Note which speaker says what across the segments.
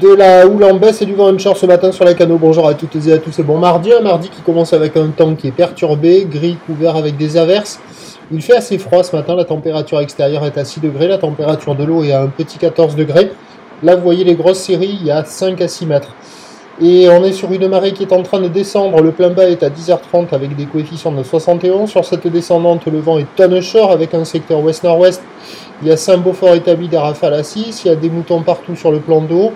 Speaker 1: de la houle en baisse et du vent onshore ce matin sur la canot. Bonjour à toutes et à tous. C'est bon mardi, un mardi qui commence avec un temps qui est perturbé, gris, couvert avec des averses. Il fait assez froid ce matin, la température extérieure est à 6 degrés, la température de l'eau est à un petit 14 degrés. Là, vous voyez les grosses séries, il y a 5 à 6 mètres. Et on est sur une marée qui est en train de descendre. Le plein bas est à 10h30 avec des coefficients de 71. Sur cette descendante, le vent est onshore avec un secteur ouest-nord-ouest. Il y a Saint-Beaufort établi des à 6. Il y a des moutons partout sur le plan d'eau.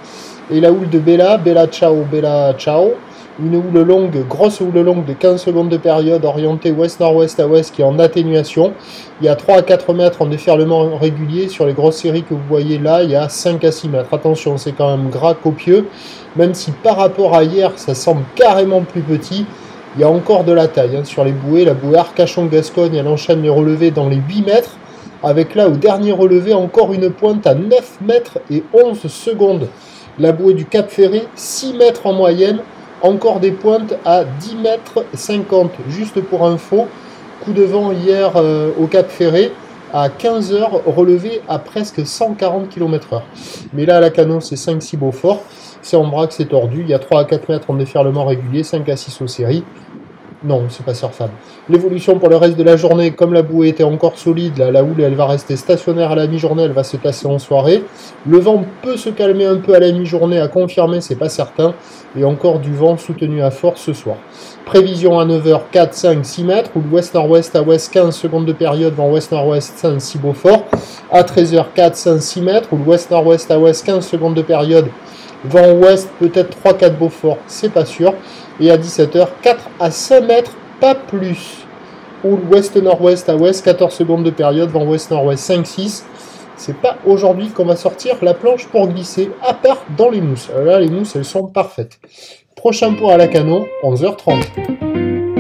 Speaker 1: Et la houle de Bella, Bella Ciao, Bella Ciao. Une houle longue, grosse houle longue de 15 secondes de période orientée ouest-nord-ouest à ouest qui est en atténuation. Il y a 3 à 4 mètres en déferlement régulier. Sur les grosses séries que vous voyez là, il y a 5 à 6 mètres. Attention, c'est quand même gras, copieux. Même si par rapport à hier, ça semble carrément plus petit, il y a encore de la taille hein. sur les bouées. La bouée Arcachon-Gascogne, elle enchaîne les relevés dans les 8 mètres. Avec là, au dernier relevé, encore une pointe à 9 mètres et 11 secondes. La bouée du Cap Ferré, 6 mètres en moyenne. Encore des pointes à 10 mètres 50. Juste pour info, coup de vent hier euh, au Cap Ferré à 15 heures, relevé à presque 140 km/h. Mais là, à la canon, c'est 5-6 Beaufort. C'est en braque, c'est tordu. Il y a 3 à 4 mètres en déferlement régulier, 5 à 6 aux séries. Non, c'est pas surfable. L'évolution pour le reste de la journée, comme la bouée était encore solide, la houle elle va rester stationnaire à la mi-journée, elle va se tasser en soirée. Le vent peut se calmer un peu à la mi-journée, à confirmer, c'est pas certain. Et encore du vent soutenu à fort ce soir. Prévision à 9h, 4, 5, 6 mètres, ou ouest-nord-ouest à ouest 15 secondes de période, vent ouest-nord-ouest 5, 6 Beaufort. À 13h, 4, 5, 6 mètres, ou ouest-nord-ouest à ouest 15 secondes de période, vent ouest peut-être 3-4 Beaufort, c'est pas sûr et à 17h, 4 à 5 mètres, pas plus. Ou ouest-nord-ouest à ouest, 14 secondes de période, vent ouest-nord-ouest 5-6. C'est pas aujourd'hui qu'on va sortir la planche pour glisser, à part dans les mousses. Là, les mousses, elles sont parfaites. Prochain point à la canon, 11h30.